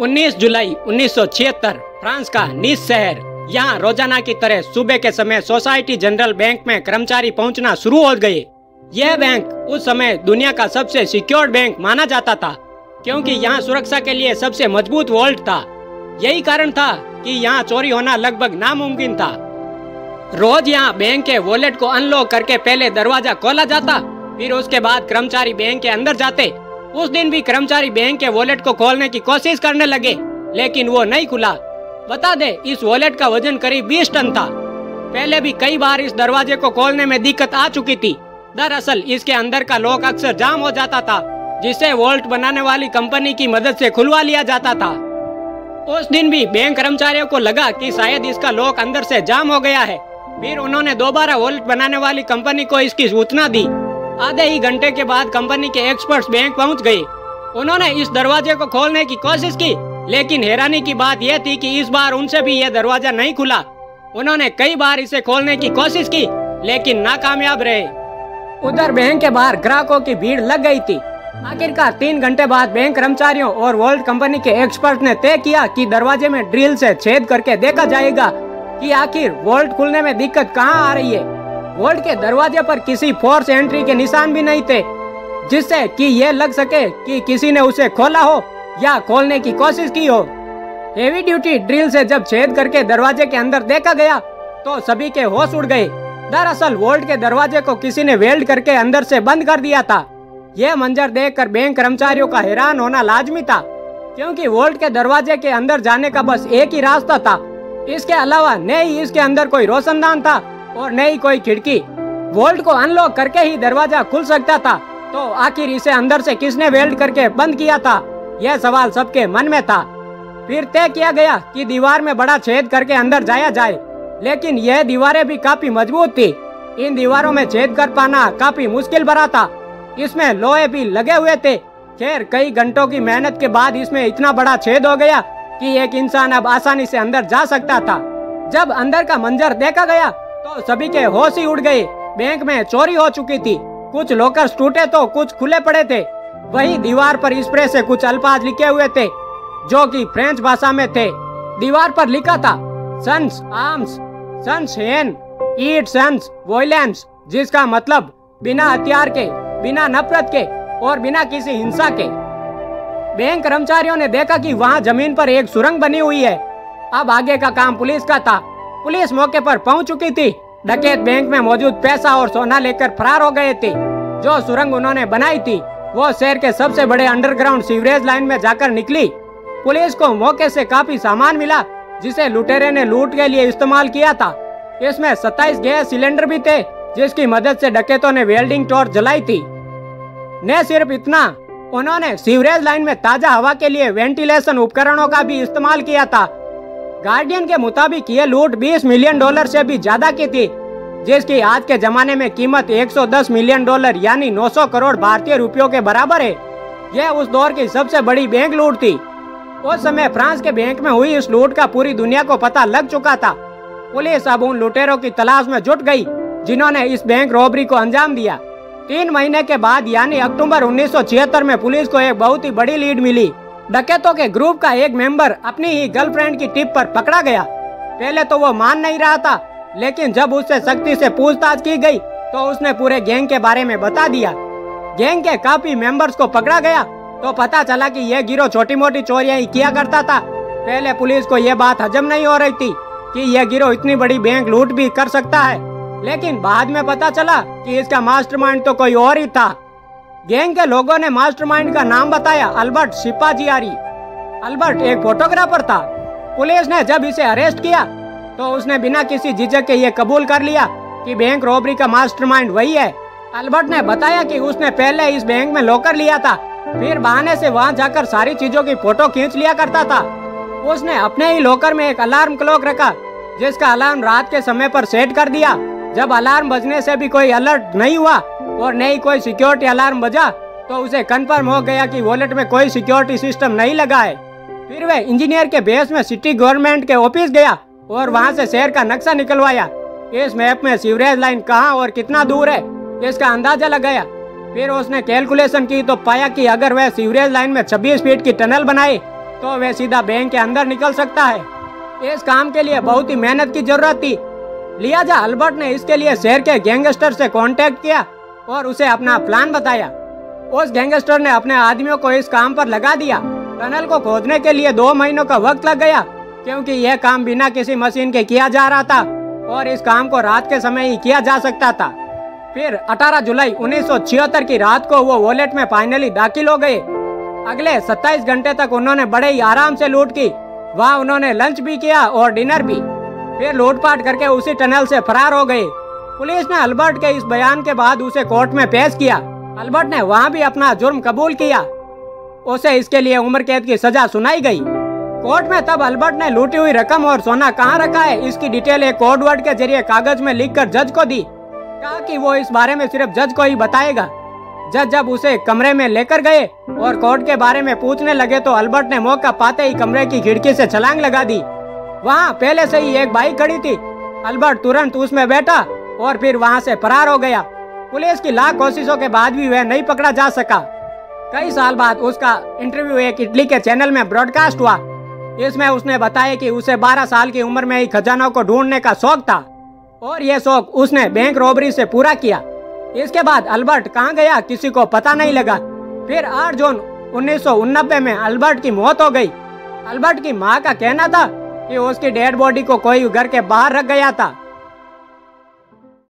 19 जुलाई 1976 France का नीस शहर। यहाँ रोज़ाना की तरह सुबह के समय सोसाइटी जनरल बैंक में कर्मचारी पहुँचना शुरू हो गए। यह बैंक उस समय दुनिया का सबसे सिक्योर्ड बैंक माना जाता था, क्योंकि यहाँ सुरक्षा के लिए सबसे मज़बूत वॉल्ट था। यही कारण था कि यहाँ चोरी होना लगभग नामुमकिन था। रोज यहाँ बैंक के वॉलेट को अनलॉक करके पहले दरवाज़ा खोला जाता, फिर उसके बाद कर्मचारी बैंक के अंदर जाते। उस दिन भी कर्मचारी बैंक के वॉलेट को खोलने की कोशिश करने लगे, लेकिन वो नहीं खुला। बता दे, इस वॉलेट का वज़न करीब 20 टन था। पहले भी कई बार इस दरवाजे को खोलने में दिक्कत आ चुकी थी। दरअसल, इसके अंदर का लॉक अक्सर जाम हो जाता था, जिसे वोल्ट बनाने वाली कंपनी की मदद से खुलवा लिया जाता था। उस दिन भी बैंक कर्मचारियों को लगा कि शायद इसका लॉक अंदर से जाम हो गया है। फिर उन्होंने दोबारा वोल्ट बनाने वाली कंपनी को इसकी सूचना दी। आधे ही घंटे के बाद कंपनी के एक्सपर्ट्स बैंक पहुँच गए उन्होंने इस दरवाजे को खोलने की कोशिश की, लेकिन हैरानी की बात यह थी कि इस बार उनसे भी यह दरवाज़ा नहीं खुला। उन्होंने कई बार इसे खोलने की कोशिश की, लेकिन नाकामयाब रहे। उधर बैंक के बाहर ग्राहकों की भीड़ लग गई थी। आखिरकार तीन घंटे बाद बैंक कर्मचारियों और वर्ल्ड कंपनी के एक्सपर्ट ने तय किया कि दरवाजे में ड्रिल से छेद करके देखा जाएगा कि आखिर वोल्ट खुलने में दिक्कत कहाँ आ रही है। वोल्ट के दरवाजे पर किसी फोर्स एंट्री के निशान भी नहीं थे, जिससे कि यह लग सके कि किसी ने उसे खोला हो या खोलने की कोशिश की हो। हेवी ड्यूटी ड्रिल से जब छेद करके दरवाजे के अंदर देखा गया तो सभी के होश उड़ गए। दरअसल वोल्ट के दरवाजे को किसी ने वेल्ड करके अंदर से बंद कर दिया था। यह मंजर देखकर बैंक कर्मचारियों का हैरान होना लाजमी था, क्योंकि वोल्ट के दरवाजे के अंदर जाने का बस एक ही रास्ता था। इसके अलावा न ही इसके अंदर कोई रोशनदान था। और न ही कोई खिड़की। वोल्ट को अनलॉक करके ही दरवाज़ा खुल सकता था। तो आखिर इसे अंदर से किसने वेल्ड करके बंद किया था? यह सवाल सबके मन में था। फिर तय किया गया कि दीवार में बड़ा छेद करके अंदर जाया जाए। लेकिन यह दीवारें भी काफ़ी मज़बूत थी। इन दीवारों में छेद कर पाना काफ़ी मुश्किल भरा था। इसमें लोहे भी लगे हुए थे। खैर, कई घंटों की मेहनत के बाद इसमें इतना बड़ा छेद हो गया कि एक इंसान अब आसानी से अंदर जा सकता था। जब अंदर का मंजर देखा गया सभी के होश ही उड़ गए। बैंक में चोरी हो चुकी थी। कुछ लॉकर्स टूटे तो कुछ खुले पड़े थे। वही दीवार पर स्प्रे से कुछ अल्फाज लिखे हुए थे, जो कि फ्रेंच भाषा में थे। दीवार पर लिखा था, सन्स, आर्म्स, सन्स हैन, ईट सन्स, वॉयलेंस जिसका मतलब बिना हथियार के, बिना नफरत के और बिना किसी हिंसा के। बैंक कर्मचारियों ने देखा कि वहाँ ज़मीन पर एक सुरंग बनी हुई है। अब आगे का काम पुलिस का था। पुलिस मौके पर पहुँच चुकी थी। डकैत बैंक में मौजूद पैसा और सोना लेकर फरार हो गए थे। जो सुरंग उन्होंने बनाई थी, वो शहर के सबसे बड़े अंडरग्राउंड सीवरेज लाइन में जाकर निकली। पुलिस को मौके से काफ़ी सामान मिला, जिसे लुटेरे ने लूट के लिए इस्तेमाल किया था। इसमें 27 गैस सिलेंडर भी थे, जिसकी मदद से डकैतों ने वेल्डिंग टॉर्च जलाई थी। न सिर्फ़ इतना, उन्होंने सीवरेज लाइन में ताज़ा हवा के लिए वेंटिलेशन उपकरणों का भी इस्तेमाल किया था। गार्डियन के मुताबिक ये लूट 20 मिलियन डॉलर से भी ज़्यादा की थी, जिसकी आज के जमाने में कीमत 110 मिलियन डॉलर यानी 900 करोड़ भारतीय रुपयों के बराबर है। यह उस दौर की सबसे बड़ी बैंक लूट थी। उस समय फ्रांस के बैंक में हुई इस लूट का पूरी दुनिया को पता लग चुका था। पुलिस अब उन लुटेरों की तलाश में जुट गई, जिन्होंने इस बैंक रॉबरी को अंजाम दिया। तीन महीने के बाद यानी अक्टूबर उन्नीस सौ छिहत्तर में पुलिस को एक बहुत ही बड़ी लीड मिली। डकैतों के ग्रुप का एक मेंबर अपनी ही गर्लफ्रेंड की टिप पर पकड़ा गया। पहले तो वो मान नहीं रहा था, लेकिन जब उससे सख्ती से पूछताछ की गई तो उसने पूरे गैंग के बारे में बता दिया। गैंग के काफ़ी मेंबर्स को पकड़ा गया तो पता चला कि यह गिरोह छोटी मोटी चोरियाँ ही किया करता था। पहले पुलिस को यह बात हजम नहीं हो रही थी कि यह गिरोह इतनी बड़ी बैंक लूट भी कर सकता है, लेकिन बाद में पता चला कि इसका मास्टरमाइंड तो कोई और ही था। गैंग के लोगों ने मास्टरमाइंड का नाम बताया अल्बर्ट शिपाजियारी। अल्बर्ट एक फोटोग्राफर था। पुलिस ने जब इसे अरेस्ट किया तो उसने बिना किसी झिझक के ये कबूल कर लिया कि बैंक रॉबरी का मास्टरमाइंड वही है। अल्बर्ट ने बताया कि उसने पहले इस बैंक में लॉकर लिया था, फिर बहाने से वहाँ जाकर सारी चीज़ों की फ़ोटो खींच लिया करता था। उसने अपने ही लॉकर में एक अलार्म क्लॉक रखा, जिसका अलार्म रात के समय पर सेट कर दिया। जब अलार्म बजने से भी कोई अलर्ट नहीं हुआ और नहीं कोई सिक्योरिटी अलार्म बजा तो उसे कंफर्म हो गया कि वॉलेट में कोई सिक्योरिटी सिस्टम नहीं लगा है। फिर वह इंजीनियर के बेस में सिटी गवर्नमेंट के ऑफ़िस गया और वहाँ से शहर का नक्शा निकलवाया। इस मैप में सीवरेज लाइन कहाँ और कितना दूर है, इसका अंदाज़ा लगाया। फिर उसने कैलकुलेशन की तो पाया कि अगर वह सीवरेज लाइन में 26 फीट की टनल बनाए तो वह सीधा बैंक के अंदर निकल सकता है। इस काम के लिए बहुत ही मेहनत की ज़रूरत थी। लिहाजा अल्बर्ट ने इसके लिए शहर के गैंगस्टर से कांटेक्ट किया और उसे अपना प्लान बताया। उस गैंगस्टर ने अपने आदमियों को इस काम पर लगा दिया। टनल को खोदने के लिए दो महीनों का वक्त लग गया, क्योंकि यह काम बिना किसी मशीन के किया जा रहा था और इस काम को रात के समय ही किया जा सकता था। फिर 18 जुलाई उन्नीस सौ छिहत्तर की रात को वो वॉलेट में फाइनली दाखिल हो गए। अगले 27 घंटे तक उन्होंने बड़े ही आराम से लूट की। वहाँ उन्होंने लंच भी किया और डिनर भी। फिर लूटपाट करके उसी टनल से फरार हो गए। पुलिस ने अल्बर्ट के इस बयान के बाद उसे कोर्ट में पेश किया। अल्बर्ट ने वहाँ भी अपना जुर्म कबूल किया। उसे इसके लिए उम्र कैद की सजा सुनाई गई। कोर्ट में तब अल्बर्ट ने लूटी हुई रकम और सोना कहाँ रखा है, इसकी डिटेल एक कोड वर्ड के ज़रिए कागज़ में लिखकर जज को दी। कहा कि वो इस बारे में सिर्फ़ जज को ही बताएगा। जज जब उसे कमरे में लेकर गए और कोर्ट के बारे में पूछने लगे तो अल्बर्ट ने मौका पाते ही कमरे की खिड़की से छलांग लगा दी। वहाँ पहले से ही एक बाइक खड़ी थी। अल्बर्ट तुरंत उसमें बैठा और फिर वहाँ से फरार हो गया। पुलिस की लाख कोशिशों के बाद भी वह नहीं पकड़ा जा सका। कई साल बाद उसका इंटरव्यू एक इटली के चैनल में ब्रॉडकास्ट हुआ। इसमें उसने बताया कि उसे 12 साल की उम्र में ही खजानों को ढूँढने का शौक था। और यह शौक उसने बैंक रॉबरी से पूरा किया। इसके बाद अल्बर्ट कहाँ गया किसी को पता नहीं लगा। फिर 8 जून उन्नीस में अल्बर्ट की मौत हो गई। अल्बर्ट की माँ का कहना था कि उसकी डेड बॉडी को कोई घर के बाहर रख गया था।